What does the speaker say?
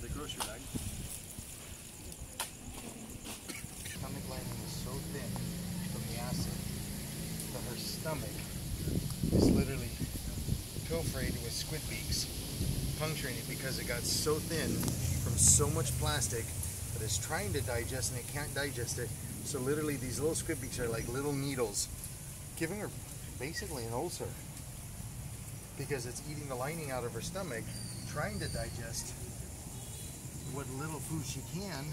The grocery bag. stomach lining is so thin from the acid that her stomach is literally perforated with squid beaks, puncturing it because it got so thin from so much plastic that it's trying to digest and it can't digest it. So literally these little squid beaks are like little needles, giving her basically an ulcer because it's eating the lining out of her stomach, trying to digest what little food she can